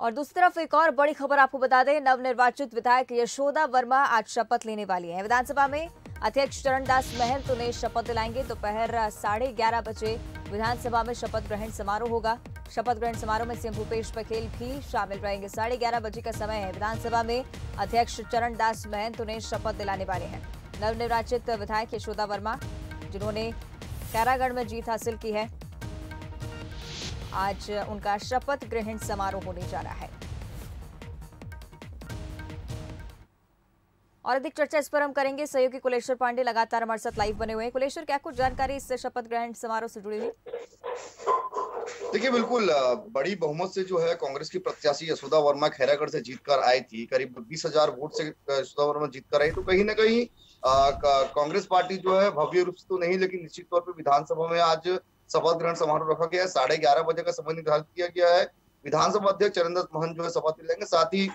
और दूसरी तरफ़ एक और बड़ी खबर आपको बता दें, नवनिर्वाचित विधायक यशोदा वर्मा आज शपथ लेने वाली हैं। विधानसभा में अध्यक्ष चरणदास महंत उन्हें शपथ दिलाएँगे, दोपहर तो साढ़े ग्यारह बजे विधानसभा में शपथ ग्रहण समारोह होगा। शपथ ग्रहण समारोह में सीएम भूपेश बघेल भी शामिल रहेंगे। साढ़े ग्यारह बजे का समय है। विधानसभा में अध्यक्ष चरणदास महंत उन्हें शपथ दिलाने वाले हैं। नवनिर्वाचित विधायक यशोदा वर्मा, जिन्होंने कैरागढ़ में जीत हासिल की है आज उनका शपथ ग्रहण समारोह होने जा रहा है। और अधिक चर्चा इस पर हम करेंगे। सहयोगी कुलेश्वर पांडे लगातार हमारे साथ लाइव बने हुए हैं। कुलेश्वर, क्या कुछ जानकारी इस शपथ ग्रहण समारोह से जुड़ी हुई? देखिए, बिल्कुल बड़ी बहुमत से जो है कांग्रेस की प्रत्याशी यशोदा वर्मा खैरागढ़ से जीतकर आई थी। करीब बीस हज़ार वोट से यशोदा वर्मा जीतकर आई। तो कहीं ना कहीं कांग्रेस पार्टी जो है भव्य रूप से तो नहीं, लेकिन निश्चित तौर पर विधानसभा में आज शपथ ग्रहण समारोह रखा गया है। साढ़े ग्यारह बजे का समय निर्धारित किया गया है। विधानसभा अध्यक्ष चरणदास महंत जो है शपथ लेंगे साथ ही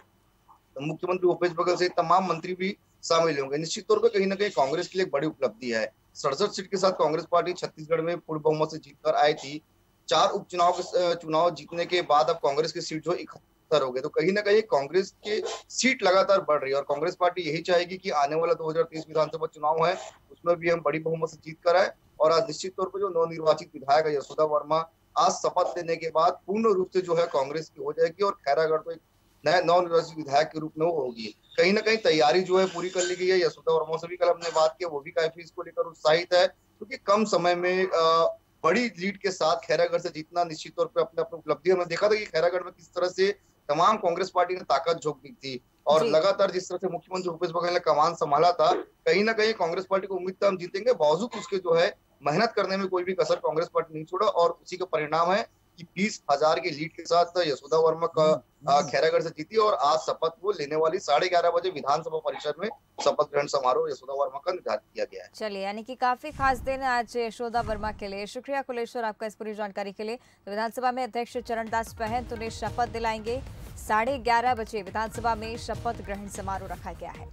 मुख्यमंत्री भूपेश बघेल सहित तमाम मंत्री भी शामिल होंगे। निश्चित तौर पर कहीं ना कहीं कांग्रेस के लिए एक बड़ी उपलब्धि है। सड़सठ सीट के साथ कांग्रेस पार्टी छत्तीसगढ़ में पूर्व बहुमत से जीतकर आई थी। चार उपचुनाव चुनाव जीतने के बाद अब कांग्रेस की सीट जो इकहत्तर हो गए। तो कहीं ना कहीं कांग्रेस की सीट लगातार बढ़ रही है और कांग्रेस पार्टी यही चाहेगी कि आने वाला 2030 विधानसभा चुनाव है, उसमें भी हम बड़ी बहुमत से जीत कर आए और आज निश्चित तौर पर जो नवनिर्वाचित विधायक है यशोदा वर्मा, आज शपथ लेने के बाद पूर्ण रूप से जो है कांग्रेस की हो जाएगी और खैरागढ़ तो एक नया नवनिर्वाचित विधायक के रूप में वो होगी। कहीं ना कहीं तैयारी जो है पूरी कर ली गई है। यशोदा वर्मा से भी कल हमने बात की, वो भी काफ़ी इसको लेकर उत्साहित है, क्योंकि कम समय में बड़ी लीड के साथ खैरागढ़ से जीतना निश्चित तौर पर अपने अपनी उपलब्धि हमने देखा था कि खैरागढ़ में किस तरह से तमाम कांग्रेस पार्टी ने ताकत झोंक दी थी और लगातार जिस तरह से मुख्यमंत्री भूपेश बघेल ने कमान संभाला था कहीं ना कहीं कांग्रेस पार्टी को उम्मीद था हम जीतेंगे बावजूद उसके जो है मेहनत करने में कोई भी कसर कांग्रेस पार्टी नहीं छोड़ा और उसी का परिणाम है कि बीस हज़ार के लीड के साथ यशोदा वर्मा का हम्म। खैरागढ़ से जीती और आज शपथ वो लेने वाली साढ़े ग्यारह बजे विधानसभा परिषद में शपथ ग्रहण समारोह यशोदा वर्मा का निर्धारित किया गया है। चलिए यानी कि काफ़ी खास दिन आज यशोदा वर्मा के लिए। शुक्रिया कुलेश्वर आपका इस पूरी जानकारी के लिए। तो विधानसभा में अध्यक्ष चरणदास पहन उन्हें शपथ दिलाएँगे। साढ़े ग्यारह बजे विधानसभा में शपथ ग्रहण समारोह रखा गया है।